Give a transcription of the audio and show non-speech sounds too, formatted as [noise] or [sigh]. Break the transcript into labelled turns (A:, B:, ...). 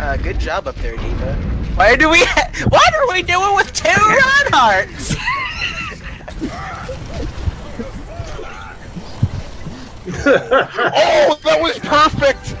A: Uh, good job up there, Diva. Why do we? [laughs] What are we doing with two [laughs] run [laughs]
B: oh, that was perfect!